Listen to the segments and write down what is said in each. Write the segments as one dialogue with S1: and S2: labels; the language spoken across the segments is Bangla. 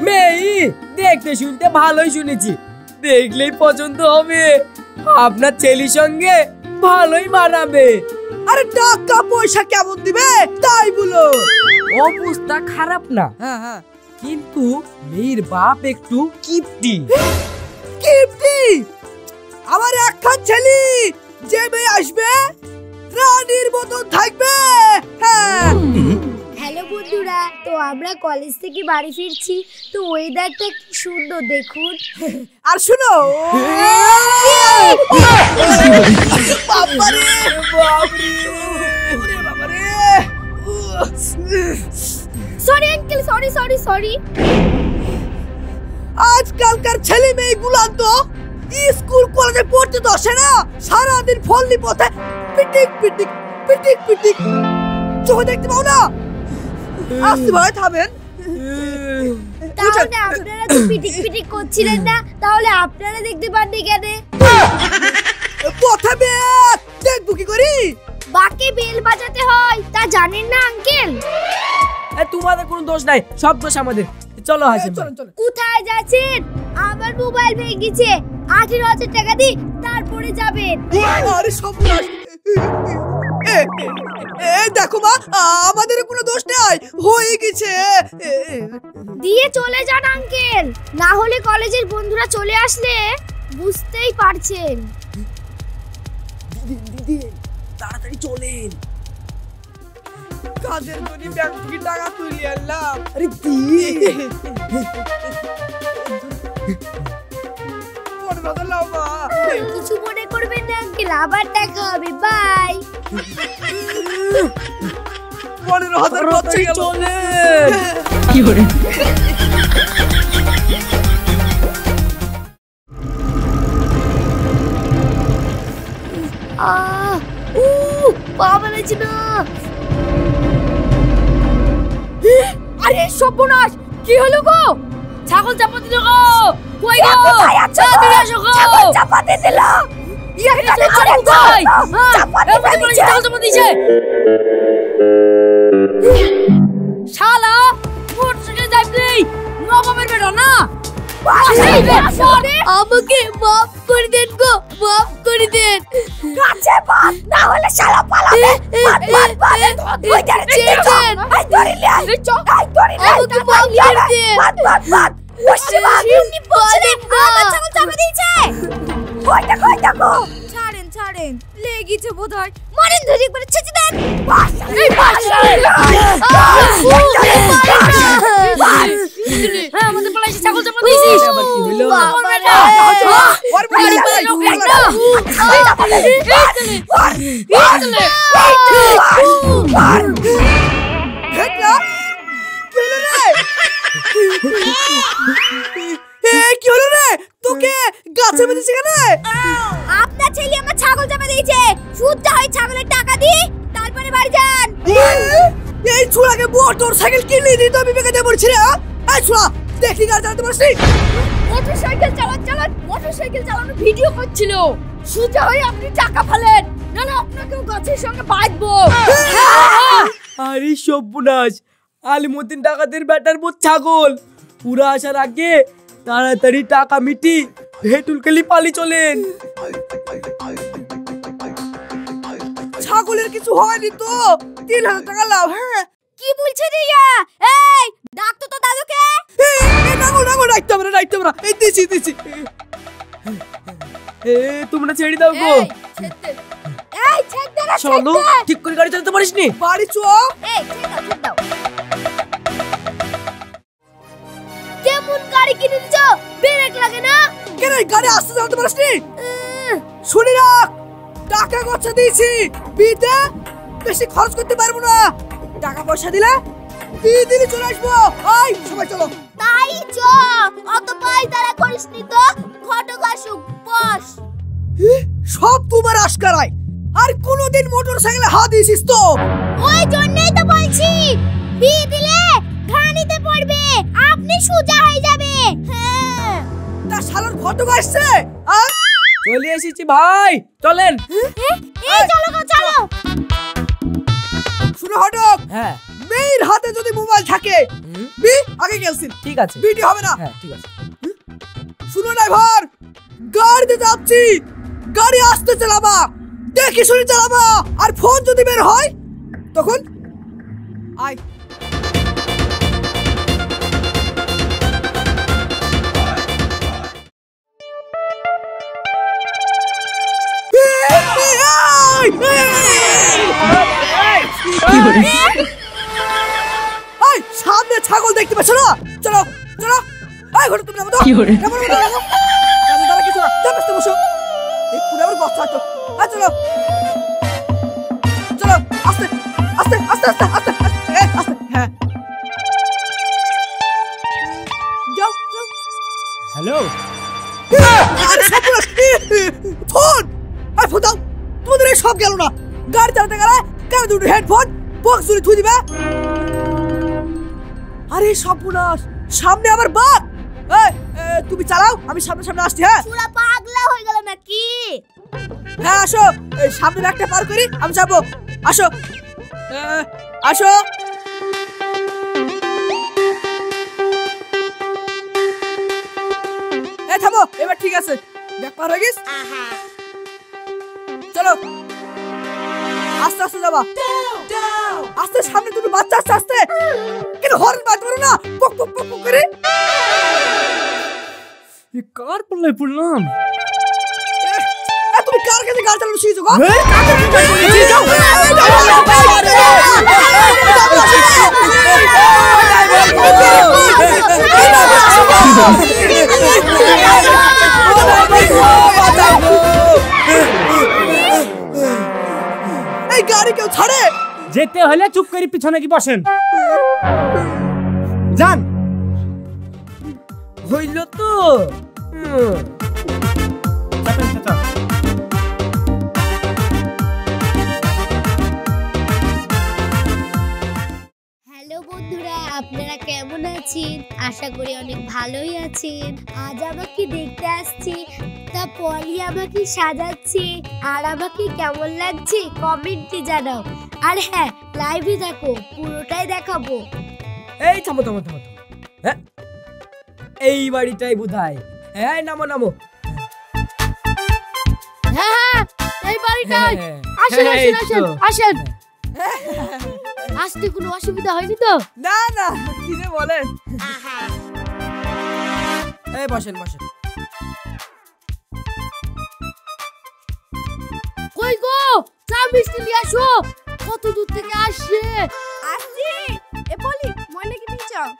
S1: মেয়ে দেখতে শুনতে ভালোই শুনেছি। দেখলেই পছন্দ হবে। আপনার ছেলের সঙ্গে ভালোই মানাবে।
S2: আরে টাকা পয়সা কেমন দিবে? তাই বলো।
S1: অবস্থা খারাপ না।
S2: হ্যাঁ হ্যাঁ।
S1: কিন্তু মেয়ের বাপ একটু কিপটি।
S2: কিপ্টি? আমার একখান ছেলে যে মেয়ে আসবে রানীর মতন থাকবে। হ্যাঁ।
S3: হ্যালো বন্ধুরা তো আমরা কলেজ থেকে বাড়ি ফিরছি। তো ওয়েদারটা কি সুন্দর দেখুন।
S2: আর শুনো
S3: sorry uncle sorry sorry sorry
S2: আজকালকার ছেলে মেয়েগুলান তো স্কুল কলেজে পড়তে তো আসে না। সারাদিন ফলনি পথে পিটিক পিটিক পিটিক পিটিক। চোখে দেখতে পাও না? আসতে থামেন।
S3: তাহলে আপনারা তো পিটিক পিটিক করছিলেন না তাহলে আপনারা দেখতে পাননি কেন?
S2: পথে বের দেখব কি করি?
S3: বাকি বেল বাজাতে হয় তা জানেন না আঙ্কেল?
S1: এ, তোমাদের কোনো দোষ নাই সব দোষ আমাদের। চলো হাসিম
S3: কোথায় যাচ্ছেন? আমার মোবাইল ভেঙে গেছে আঠেরো হাজার টাকা দিই তারপরে যাবেন।
S2: আরে সব দেখো মা আমাদের কোনো দোষ নাই। হয়ে গেছে।
S3: দিয়ে চলে যান আঙ্কেল। না হলে কলেজের বন্ধুরা চলে আসলে বুঝতেই পারছেন।
S1: দিদি তাড়াতাড়ি চলেন।
S2: কাজের জন্য ব্যাংক থেকে টাকা তুলে আনলাম।
S1: আরে দি
S3: কিছু মনে করবেন না আঙ্কেল। আবার দেখা হবে। বাই।
S2: পনেরো হাজার
S3: উ পা মেলেছি না। আরে সর্বনাশ! কি হলো গো? ছাগল চাপা দিল গো। কই গো? তাড়াতাড়ি আসো গো। ছাগল চাপা দিল। ইয়ার কাছে চলে কোথায়? চাপা দিল ছাগল চাপা শালা মোটরসাইকেল যাইবি নবাবের বেটা না? আমাকে মাফ করে দেন গো মাফ করে দেন। কাছে বাদ না হলে শালা পালাবে। বাদ বাদ বাদ ওই জারে চেয়েছেন আই ধরে লে আই ধরে লে আমাকে মাফ করে দেন। বাদ বাদ বাদ বসে বাদ এমনি বলেন আমার ছাগল চাপা দিয়েছে। কই দেখো কই দেখো। ছাড়েন ছাড়েন লেগেছে বোধহয় মারেন ধরে একবার ছেঁচে দেন বাস এই বাস হ্যাঁ আমাদের পালাইছে ছাগল চাপা দিয়েছিস
S1: আবার কি হলো?
S3: আমার বেটা
S2: ওর বাড়ি
S3: বাড়ি
S2: যাই।
S3: লোক একটা
S2: দেখলা? কি হলো রে? এ, কি হলো রে? তোকে গাছে বেঁধেছে কেন
S3: ছেলে আমার ছাগল চাপা দিয়েছে। শুদ্ধ হয় ছাগলের টাকা দি তারপরে বাড়ি যান।
S2: এই ছোড়াকে মোটর সাইকেল কিনে দিতে আমি বেকাতে পড়ছি রে? এই ছোড়া দেখলি গাড়ি চালাতে পারছি
S3: মোটরসাইকেল চালান চালান মোটরসাইকেল চালানো ভিডিও করছিল। সোজা হয়ে আপনি টাকা ফেলেন নাহলে আপনাকেও গাছের সঙ্গে বাঁধবো।
S1: আরে সর্বনাশ আলিমুদ্দিন ডাকাতের ব্যাটার মোট ছাগল। পুরা আসার আগে তাড়াতাড়ি টাকা মিটি ভেটুল কেলি পালি চলেন।
S2: ছাগলের কিছু হয়নি তো। তিন হাজার টাকা লাভ হ্যাঁ।
S3: কি বলছে রিয়া এই ডাকতো তো দাদুকে।
S2: নাগো নাগো না রাখতে হবে এই দিছি দিছি।
S1: এ তোমরা ছেড়ে দাও গো।
S3: এই ছেড়ে
S1: চলো ঠিক করে গাড়ি চালাতে পারিস নি
S2: বাড়ি চ
S3: এই ছেড়ে দাও ছেড়ে দাও। কেমন গাড়ি কিনে দিছ? ব্রেক লাগে না?
S2: কেন গাড়ি আসতে চালাতে পারিস নি? শুনি রাখ টাকা খরচা দিয়েছি বিতে বেশি খরচ করতে পারব না। টাকা পয়সা দিলে বিয়ে দিলে চলে আসব। আই সবাই চলো।
S3: তাই চ অত পাই তারা করিস নি তো। ঘটক আসুক বস।
S2: সব তোমার আশকারায়। আর কোনোদিন মোটর সাইকেলে হাত দিয়েছিস তো?
S3: ওই জন্যই তো বলছি বিয়ে
S2: ঘটক আসছে?
S1: চলে এসেছি ভাই চলেন।
S3: এই চলো গো চলো।
S2: শুনো ঘটক
S1: হ্যাঁ।
S2: মেয়ে বির হাতে যদি মোবাইল থাকে বি আগে গেলছিন
S1: ঠিক আছে।
S2: বিটি হবে না।
S1: হ্যাঁ ঠিক আছে।
S2: শুনো ড্রাইভার। গাড়িতে যাচ্ছি। গাড়ি আস্তে চালাবা। দেখি শুনে চালাবা। আর ফোন যদি বের হয় তখন আয়। এই, সামনে ছাগল দেখতে পাচ্ছ না? চলো চলো। এই ঘরে তুমি নামো তো। নামো, নামো, নামো। দাঁড়া, দাঁড়া, কিছু না। যাও, বসতে বসো। এই পুরো আমার বস্তা হয়তো। এই, চলো। চলো আস্তে আস্তে আস্তে আস্তে আস্তে আস্তে, এই, আস্তে। হ্যাঁ। যাও যাও।
S1: হ্যালো?
S2: আরে, ফোন। এই ফোন দাও। তোমাদের এই সব গেল না। গাড়ি চালাতে গেলে কানে দুটো হেডফোন বক্স জুড়ে থুই দিবে? আরে সর্বনাশ সামনে আবার বাঘ! তুমি চালাও আমি সামনে সামনে আসছি হ্যাঁ?
S3: পুরা পাগলা হয়ে গেল নাকি?
S2: হ্যাঁ আসো। সামনে একটা পার করি আমি যাব। আসো। আসো। এ থামো এবার ঠিক আছে। ব্যাগ পার হয়ে গেছ? চলো। আস্তে আস্তে যাবা আস্তে সামনে দুটো বাচ্চা আস্তে আস্তে কেন হর্ন বাজবে না পক পক পক করে
S1: এ কার পাল্লায় পড়লাম
S2: এ, তুমি কার কাছে গাড়ি চালানো শিখেছো গো?
S1: এই, গাড়ি
S2: কেউ ছাড়ে?
S1: যেতে হলে চুপ করে পিছনে কি বসেন? যান। হইল তো।
S3: আপনারা কেমন আছেন? আশা করি অনেক ভালোই আছেন। আজ আমাকে দেখতে আসছি তা পলি আমাকে সাজাচ্ছে আর আমাকে কেমন লাগছে কমেন্টে জানাও। আর হ্যাঁ লাইভে দেখো পুরোটাই দেখাবো।
S1: এই থামো থামো থামো। হ্যাঁ এই বাড়িটাই বোধহয়। হ্যাঁ নামো নামো।
S3: হ্যাঁ হ্যাঁ এই বাড়িটাই।
S1: হ্যাঁ,
S3: আসেন
S1: হ্যাঁ,
S3: আসেন আসেন
S1: তো।
S3: আসেন আসতে কোনো অসুবিধা হয়নি তো?
S2: না না কি যে বলেন। এই বসেন বসেন।
S3: কই গো? চা মিষ্টি নিয়ে আসো। কত দূর থেকে আসছে?
S4: আসছি। এ বলি মনে কি নিয়ে যাও?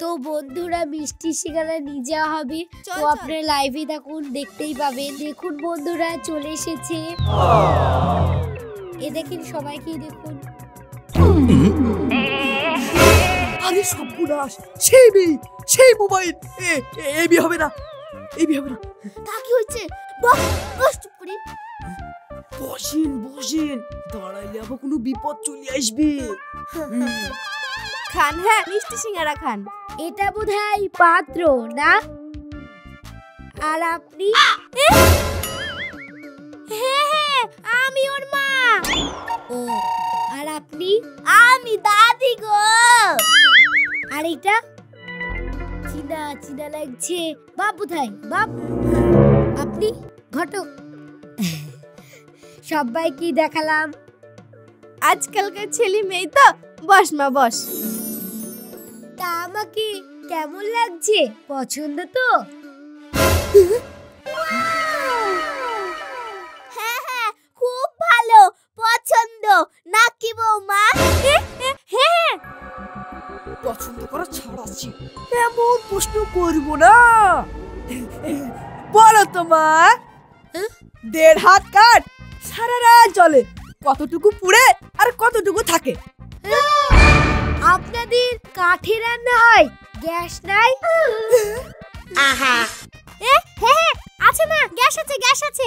S3: তো বন্ধুরা মিষ্টি সিঙ্গারা নিয়ে যাওয়া হবে। তো। আপনারা লাইভে দেখুন দেখতেই পাবেন। দেখুন বন্ধুরা চলে এসেছে। এ দেখেন সবাইকে দেখুন।
S2: আরে সর্বনাশ। সেই বি সেই মোবাইল। এ এ- বি হবে না। বি হবে না।
S3: তা কি হচ্ছে বস বস চুপ করে।
S1: বসেন বসেন। দাঁড়াইলে আবার কোনো বিপদ চলে আসবে।
S4: খান হ্যাঁ মিষ্টি সিঙ্গারা খান।
S3: এটা বোধহয় পাত্র না? আর আপনি? হ্যাঁ হ্যাঁ আমি ওর মা। ও আর আপনি? আমি দাদি গো! আর এটা চিনা চিনা লাগছে। বাপ কোথায়? বাপ? আপনি? ঘটক। সবাই কি দেখালাম।
S4: আজকালকার ছেলে মেয়ে তো, বস মা, বস।
S3: তা আমাকে কেমন লাগছে? পছন্দ তো?
S2: করব না। বলো তোমার। দেড় হাত কাঠ সারা রাত চলে কতটুকু পুড়ে আর কতটুকু থাকে?
S3: আপনাদের কাঠে রান্না হয় গ্যাস নাই? আহা। এ হ্যাঁ আছে না গ্যাস আছে গ্যাস আছে।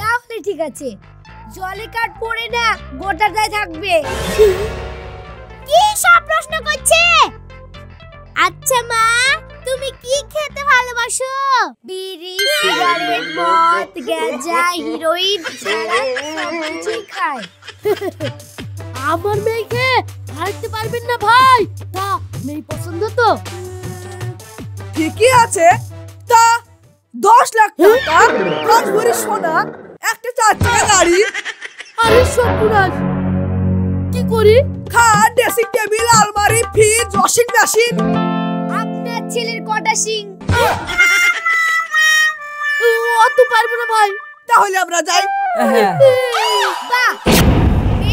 S3: তাহলে ঠিক আছে। জলে কাঠ পড়ে না গোটাটাই থাকবে। কি সব প্রশ্ন করছে? আচ্ছা মা। তুমি কি খেতে ভালোবাসো? বিড়ি সিগারেট মদ গাঁজা হিরোইন ছাড়া সব খায়।
S5: আমার মেয়েকে হারতে পারবেন না ভাই। তা মেয়ে পছন্দ তো?
S2: ঠিকই আছে। তা দশ লাখ টাকা পাঁচ ভরি সোনা একটা চার চাকা গাড়ি।
S5: আরে সপুরাজ কি করি?
S2: খাট ড্রেসিং টেবিল আলমারি ফ্রিজ ওয়াশিং মেশিন।
S5: ছেলের কটা সিং অত পারব না ভাই।
S2: তাহলে আমরা যাই।
S1: হ্যাঁ।
S5: বাহ!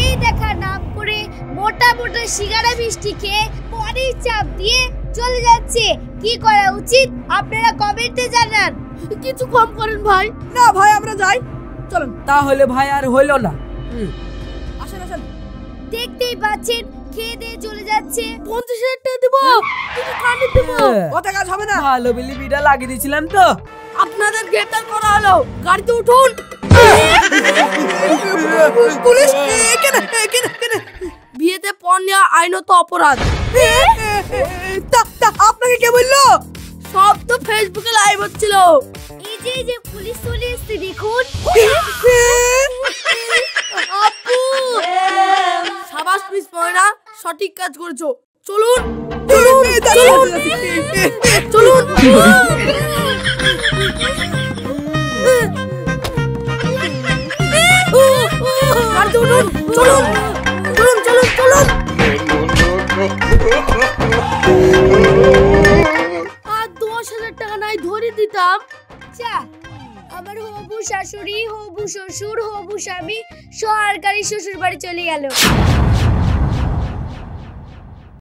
S5: এই দেখা নাম করে মোটা মোটা সিগারা মিষ্টি খেয়ে পরেই চাপ দিয়ে চলে যাচ্ছে। কি করা উচিত? আপনারা কমেন্টে জানান। কিছু কম করেন ভাই।
S2: না ভাই আমরা যাই। চলুন।
S1: তাহলে ভাই আর হইল না।
S2: আসেন আসেন।
S5: দেখতেই পাচ্ছেন খেয়ে দিয়ে চলে যাচ্ছে। পঞ্চাশ হাজার টাকা দেবো। তুমি কানে দেবো।
S1: হ্যাঁ।
S2: ওতে কাজ হবে না।
S1: ভালো বিলি বিটা লাগিয়ে দিয়েছিলাম তো।
S5: আপনাদের গ্রেপ্তার করা হলো। গাড়িতে উঠুন।
S2: পুলিশ এখানে এখানে এখানে
S5: বিয়েতে পণ নেওয়া আইনত অপরাধ।
S2: আপনাকে কে বলল?
S5: সব তো ফেসবুকে লাইভ হচ্ছিল। এই যে এই যে পুলিশ চলে এসছে দেখুন। সঠিক কাজ করেছ। চলুন
S2: চলুন চলুন।
S5: চলুন। চলুন চলুন চলুন চলুন। আর দশ হাজার টাকা নাই ধরে দিতাম। চা আমার হবু শাশুড়ি হবু শ্বশুর হবু স্বামী সরকারি শ্বশুর বাড়ি চলে গেল।